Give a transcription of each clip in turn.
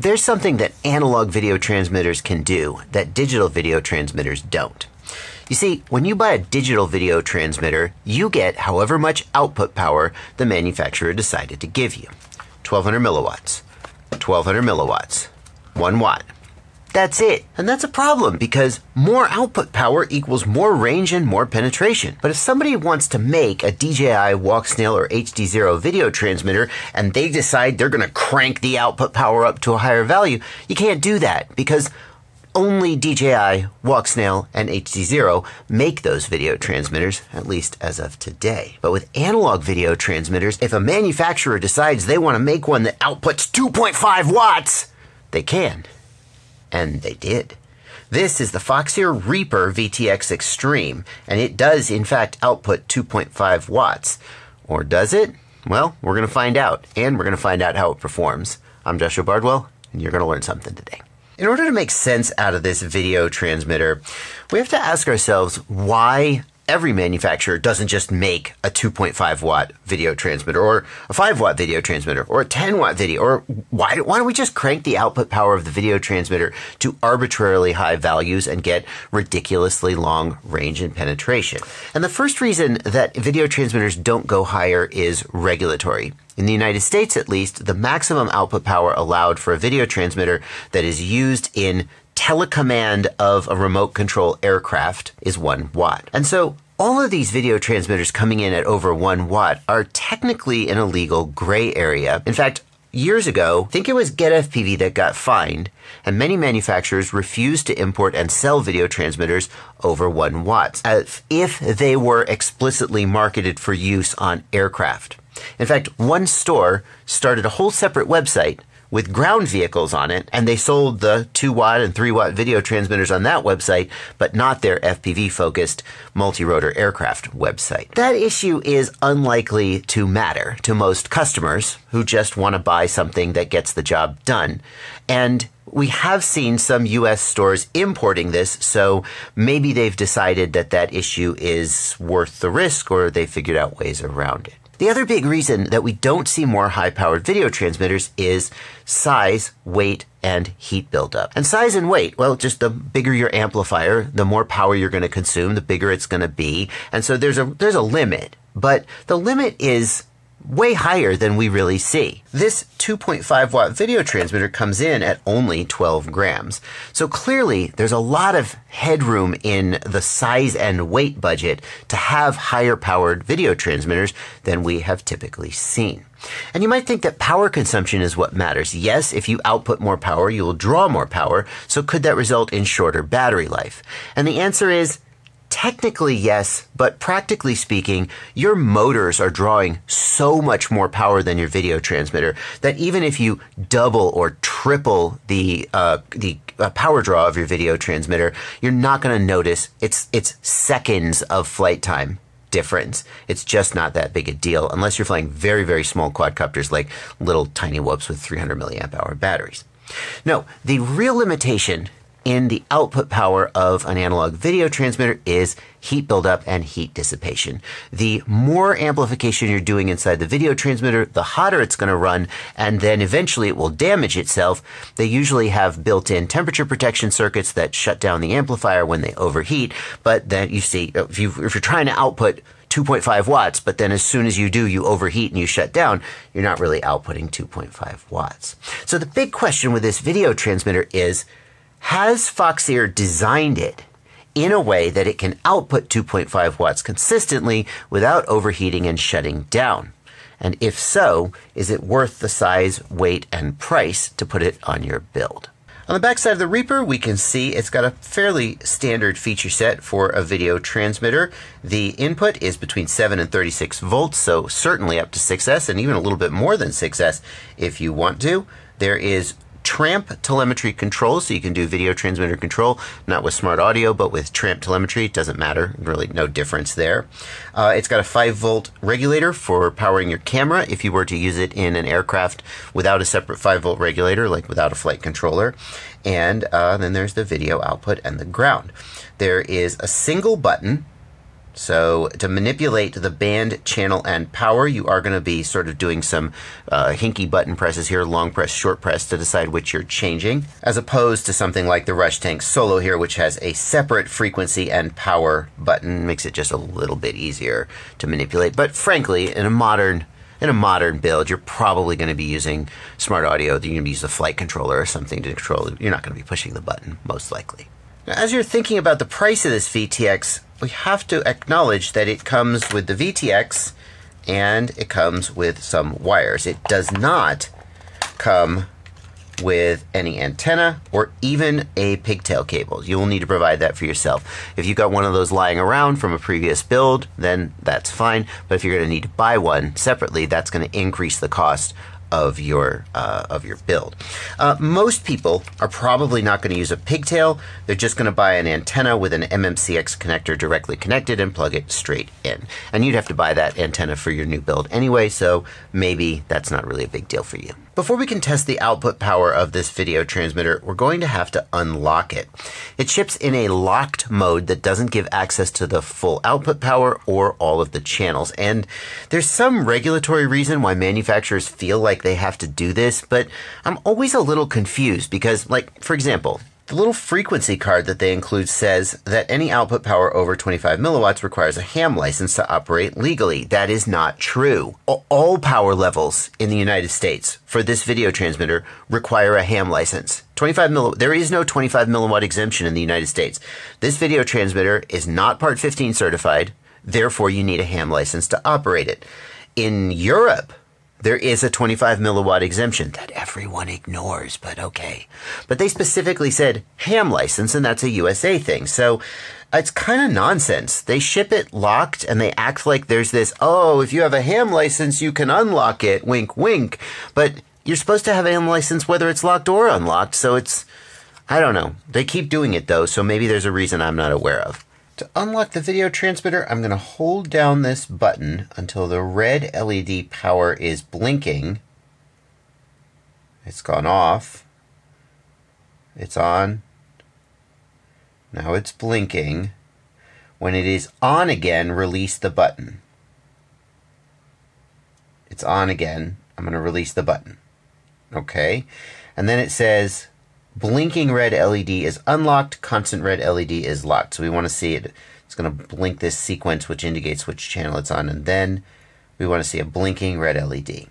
There's something that analog video transmitters can do that digital video transmitters don't. You see, when you buy a digital video transmitter, you get however much output power the manufacturer decided to give you 1200 milliwatts, 1200 milliwatts, 1 watt. That's it. And that's a problem because more output power equals more range and more penetration. But if somebody wants to make a DJI Walksnail or HDZero video transmitter and they decide they're going to crank the output power up to a higher value, you can't do that because only DJI, Walksnail, and HDZero make those video transmitters, at least as of today. But with analog video transmitters, if a manufacturer decides they want to make one that outputs 2.5 watts, they can. And they did. This is the Foxeer Reaper VTX Extreme, and it does in fact output 2.5 watts. Or does it? Well, we're going to find out, and we're going to find out how it performs. I'm Joshua Bardwell, and you're going to learn something today. In order to make sense out of this video transmitter, we have to ask ourselves why every manufacturer doesn't just make a 2.5 watt video transmitter or a 5 watt video transmitter or a 10 watt video or why, why don't we just crank the output power of the video transmitter to arbitrarily high values and get ridiculously long range and penetration? And the first reason that video transmitters don't go higher is regulatory. In the United States, at least, the maximum output power allowed for a video transmitter that is used in telecommand of a remote control aircraft is one watt. And so all of these video transmitters coming in at over one watt are technically in a legal gray area. In fact, years ago, I think it was GetFPV that got fined, and many manufacturers refused to import and sell video transmitters over 1 watts, as if they were explicitly marketed for use on aircraft. In fact, one store started a whole separate website with ground vehicles on it, and they sold the 2 watt and 3 watt video transmitters on that website, but not their FPV focused multi rotor aircraft website. That issue is unlikely to matter to most customers who just want to buy something that gets the job done. And we have seen some US stores importing this, so maybe they've decided that that issue is worth the risk or they figured out ways around it. The other big reason that we don't see more high powered video transmitters is size, weight, and heat buildup. And size and weight, well, just the bigger your amplifier, the more power you're going to consume, the bigger it's going to be. And so there's a, there's a limit. But the limit is way higher than we really see. This 2.5 watt video transmitter comes in at only 12 grams. So clearly there's a lot of headroom in the size and weight budget to have higher powered video transmitters than we have typically seen. And you might think that power consumption is what matters. Yes, if you output more power, you will draw more power. So could that result in shorter battery life? And the answer is Technically, yes, but practically speaking, your motors are drawing so much more power than your video transmitter that even if you double or triple the uh, the uh, power draw of your video transmitter, you're not going to notice it's it's seconds of flight time difference. It's just not that big a deal unless you're flying very very small quadcopters like little tiny whoops with 300 milliamp hour batteries. No, the real limitation in the output power of an analog video transmitter is heat buildup and heat dissipation. The more amplification you're doing inside the video transmitter, the hotter it's going to run, and then eventually it will damage itself. They usually have built-in temperature protection circuits that shut down the amplifier when they overheat, but then you see, if, you, if you're trying to output 2.5 watts, but then as soon as you do, you overheat and you shut down, you're not really outputting 2.5 watts. So the big question with this video transmitter is, has Foxeer designed it in a way that it can output 2.5 watts consistently without overheating and shutting down? And if so, is it worth the size, weight, and price to put it on your build? On the back side of the Reaper, we can see it's got a fairly standard feature set for a video transmitter. The input is between 7 and 36 volts, so certainly up to 6S and even a little bit more than 6S if you want to. There is tramp telemetry control, so you can do video transmitter control, not with smart audio, but with tramp telemetry. It doesn't matter, really no difference there. Uh, it's got a 5 volt regulator for powering your camera if you were to use it in an aircraft without a separate 5 volt regulator, like without a flight controller. And uh, then there's the video output and the ground. There is a single button So, to manipulate the band, channel, and power, you are going to be sort of doing some uh, hinky button presses here, long press, short press, to decide which you're changing, as opposed to something like the Rush Tank Solo here, which has a separate frequency and power button, makes it just a little bit easier to manipulate. But frankly, in a modern in a modern build, you're probably going to be using smart audio. You're going to use a flight controller or something to control it. You're not going to be pushing the button, most likely. Now, as you're thinking about the price of this VTX, we have to acknowledge that it comes with the VTX and it comes with some wires. It does not come with any antenna or even a pigtail cable. You will need to provide that for yourself. If you've got one of those lying around from a previous build, then that's fine. But if you're going to need to buy one separately, that's going to increase the cost of your uh, of your build. Uh, most people are probably not going to use a pigtail. They're just going to buy an antenna with an MMCX connector directly connected and plug it straight in. And you'd have to buy that antenna for your new build anyway, so maybe that's not really a big deal for you. Before we can test the output power of this video transmitter, we're going to have to unlock it. It ships in a locked mode that doesn't give access to the full output power or all of the channels. And there's some regulatory reason why manufacturers feel like they have to do this, but I'm always a little confused because, like, for example, the little frequency card that they include says that any output power over 25 milliwatts requires a ham license to operate legally. That is not true. All power levels in the United States for this video transmitter require a ham license. 25 milli- there is no 25 milliwatt exemption in the United States. This video transmitter is not Part 15 certified, therefore you need a ham license to operate it. In Europe, there is a 25 milliwatt exemption that everyone ignores, but okay. But they specifically said ham license, and that's a USA thing. So it's kind of nonsense. They ship it locked and they act like there's this, oh, if you have a ham license, you can unlock it, wink, wink. But you're supposed to have a ham license whether it's locked or unlocked. So it's, I don't know. They keep doing it though, so maybe there's a reason I'm not aware of. To unlock the video transmitter, I'm going to hold down this button until the red LED power is blinking. It's gone off. It's on. Now it's blinking. When it is on again, release the button. It's on again. I'm going to release the button. Okay. And then it says blinking red LED is unlocked, constant red LED is locked. So we want to see it. It's going to blink this sequence, which indicates which channel it's on. And then we want to see a blinking red LED.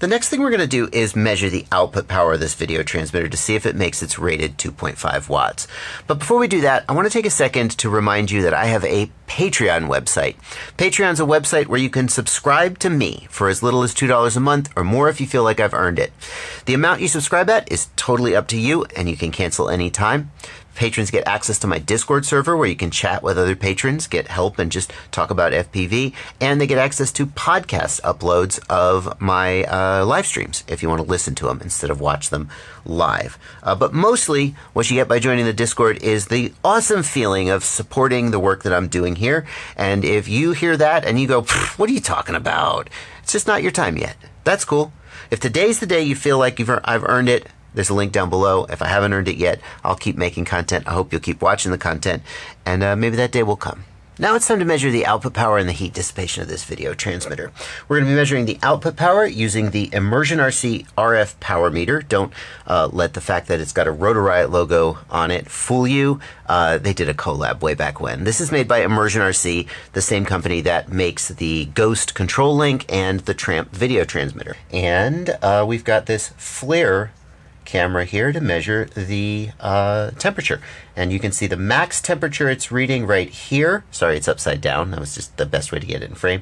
The next thing we're going to do is measure the output power of this video transmitter to see if it makes its rated 2.5 watts. But before we do that, I want to take a second to remind you that I have a Patreon website. Patreon's a website where you can subscribe to me for as little as $2 a month or more if you feel like I've earned it. The amount you subscribe at is totally up to you and you can cancel anytime. Patrons get access to my Discord server where you can chat with other patrons, get help, and just talk about FPV. And they get access to podcast uploads of my uh, live streams if you want to listen to them instead of watch them live. Uh, but mostly, what you get by joining the Discord is the awesome feeling of supporting the work that I'm doing here. And if you hear that and you go, what are you talking about? It's just not your time yet. That's cool. If today's the day you feel like you've, I've earned it, there's a link down below. If I haven't earned it yet, I'll keep making content. I hope you'll keep watching the content, and uh, maybe that day will come. Now it's time to measure the output power and the heat dissipation of this video transmitter. We're going to be measuring the output power using the ImmersionRC RF power meter. Don't uh, let the fact that it's got a Rotor Riot logo on it fool you. Uh, they did a collab way back when. This is made by ImmersionRC, the same company that makes the Ghost Control Link and the Tramp video transmitter. And uh, we've got this FLIR camera here to measure the uh, temperature. And you can see the max temperature it's reading right here. Sorry, it's upside down. That was just the best way to get it in frame.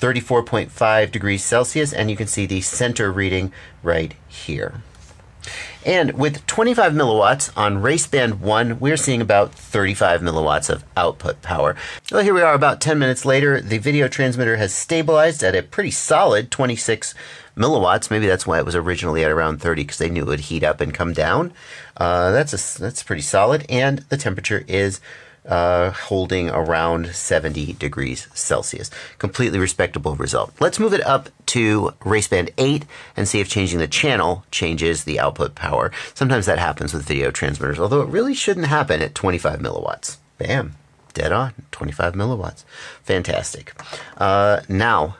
34.5 degrees Celsius. And you can see the center reading right here. And with 25 milliwatts on race band 1, we're seeing about 35 milliwatts of output power. Well, here we are about 10 minutes later. The video transmitter has stabilized at a pretty solid 26 milliwatts. Maybe that's why it was originally at around 30 because they knew it would heat up and come down. Uh, that's a, that's pretty solid, and the temperature is uh, holding around 70 degrees Celsius. Completely respectable result. Let's move it up to race band 8 and see if changing the channel changes the output power. Sometimes that happens with video transmitters, although it really shouldn't happen at 25 milliwatts. Bam dead on, 25 milliwatts. Fantastic. Uh, now,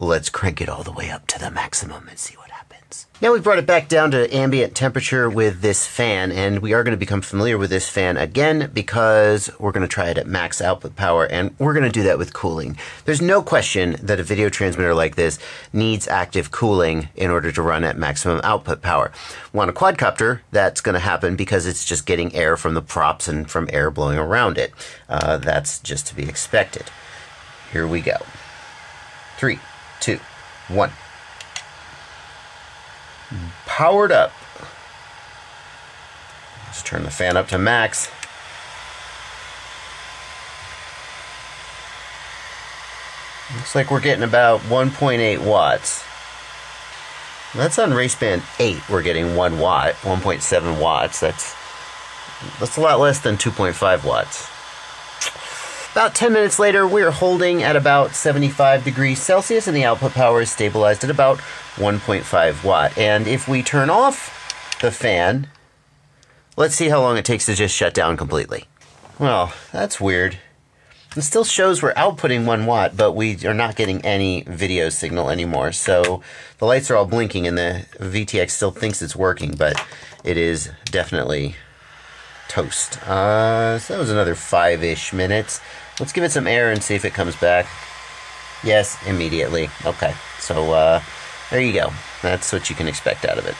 let's crank it all the way up to the maximum and see what happens. Now we've brought it back down to ambient temperature with this fan, and we are going to become familiar with this fan again because we're going to try it at max output power, and we're going to do that with cooling. There's no question that a video transmitter like this needs active cooling in order to run at maximum output power. On a quadcopter, that's going to happen because it's just getting air from the props and from air blowing around it. Uh, that's just to be expected. Here we go. Three, two, one powered up. Let's turn the fan up to max. Looks like we're getting about 1.8 watts. That's on race band 8. We're getting 1 watt, 1.7 watts. That's that's a lot less than 2.5 watts. About 10 minutes later, we are holding at about 75 degrees Celsius, and the output power is stabilized at about 1.5 watt. And if we turn off the fan, let's see how long it takes to just shut down completely. Well, that's weird. It still shows we're outputting 1 watt, but we are not getting any video signal anymore. So the lights are all blinking, and the VTX still thinks it's working, but it is definitely toast. Uh, so that was another five-ish minutes. Let's give it some air and see if it comes back. Yes, immediately. Okay, so uh, there you go. That's what you can expect out of it.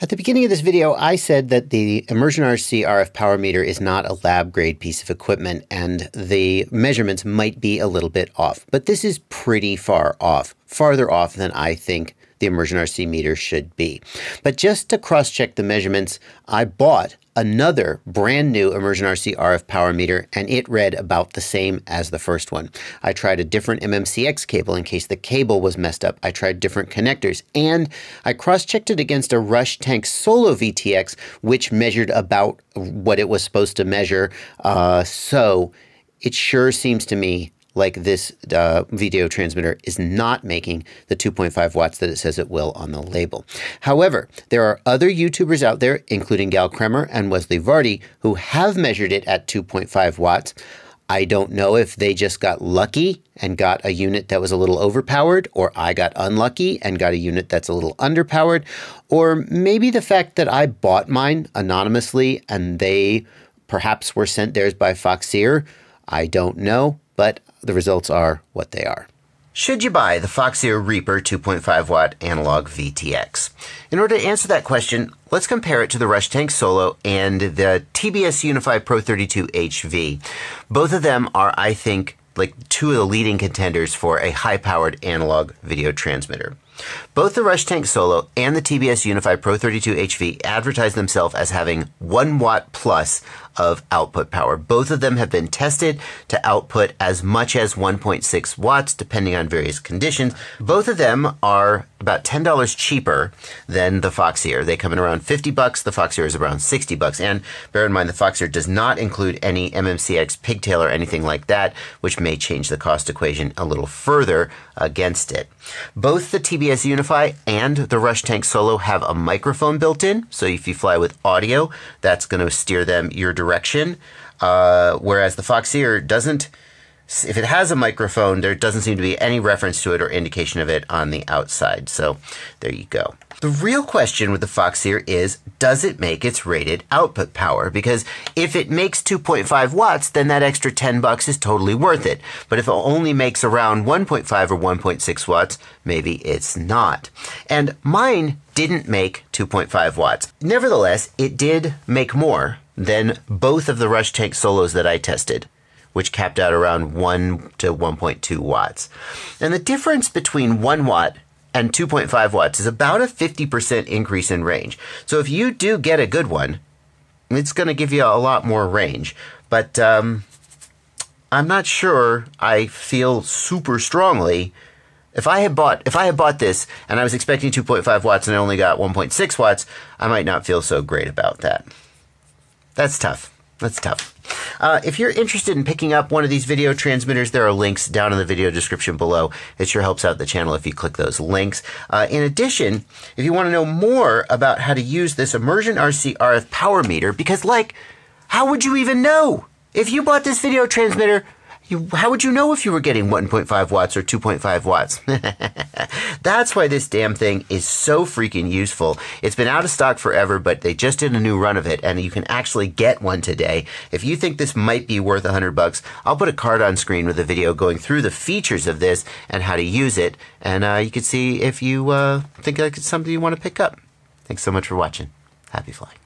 At the beginning of this video, I said that the ImmersionRC RF power meter is not a lab grade piece of equipment and the measurements might be a little bit off. But this is pretty far off, farther off than I think the ImmersionRC meter should be. But just to cross check the measurements, I bought another brand new ImmersionRC RF power meter, and it read about the same as the first one. I tried a different MMCX cable in case the cable was messed up. I tried different connectors, and I cross-checked it against a Rush Tank Solo VTX, which measured about what it was supposed to measure. Uh, so it sure seems to me like this uh, video transmitter is not making the 2.5 watts that it says it will on the label. However, there are other YouTubers out there, including Gal Kremer and Wesley Vardy, who have measured it at 2.5 watts. I don't know if they just got lucky and got a unit that was a little overpowered, or I got unlucky and got a unit that's a little underpowered, or maybe the fact that I bought mine anonymously and they perhaps were sent theirs by Foxeer. I don't know, but the results are what they are. Should you buy the Foxeer Reaper 2.5 watt analog VTX? In order to answer that question, let's compare it to the Rush Tank Solo and the TBS Unify Pro 32 HV. Both of them are, I think, like two of the leading contenders for a high powered analog video transmitter. Both the Rush Tank Solo and the TBS Unify Pro 32 HV advertise themselves as having 1 watt plus of output power. Both of them have been tested to output as much as 1.6 watts depending on various conditions. Both of them are about $10 cheaper than the Foxeer. They come in around 50 bucks. The Foxeer is around 60 bucks. And bear in mind the Foxeer does not include any MMCX pigtail or anything like that, which may change the cost equation a little further against it. Both the TBS Unify and the Rush Tank Solo have a microphone built in, so if you fly with audio, that's going to steer them your direction. Uh, whereas the Foxeer doesn't. If it has a microphone, there doesn't seem to be any reference to it or indication of it on the outside. So there you go. The real question with the Foxeer is, does it make its rated output power? Because if it makes 2.5 watts, then that extra 10 bucks is totally worth it. But if it only makes around 1.5 or 1.6 watts, maybe it's not. And mine didn't make 2.5 watts. Nevertheless, it did make more than both of the Rush Tank Solos that I tested which capped out around 1 to 1.2 watts. And the difference between 1 watt and 2.5 watts is about a 50% increase in range. So if you do get a good one, it's going to give you a lot more range. But um, I'm not sure I feel super strongly. If I had bought if I had bought this and I was expecting 2.5 watts and I only got 1.6 watts, I might not feel so great about that. That's tough. That's tough. Uh, if you're interested in picking up one of these video transmitters, there are links down in the video description below. It sure helps out the channel if you click those links. Uh, in addition, if you want to know more about how to use this ImmersionRC RF power meter, because like, how would you even know? If you bought this video transmitter, you, how would you know if you were getting 1.5 watts or 2.5 watts? That's why this damn thing is so freaking useful. It's been out of stock forever, but they just did a new run of it, and you can actually get one today. If you think this might be worth 100 bucks, I'll put a card on screen with a video going through the features of this and how to use it, and uh, you can see if you uh, think like it's something you want to pick up. Thanks so much for watching. Happy flying.